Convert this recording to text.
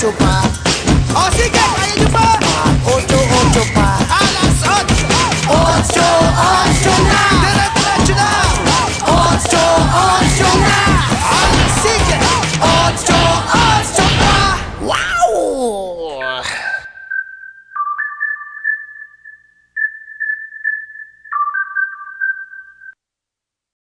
chupar. ¡Oh, sí que calle chupar!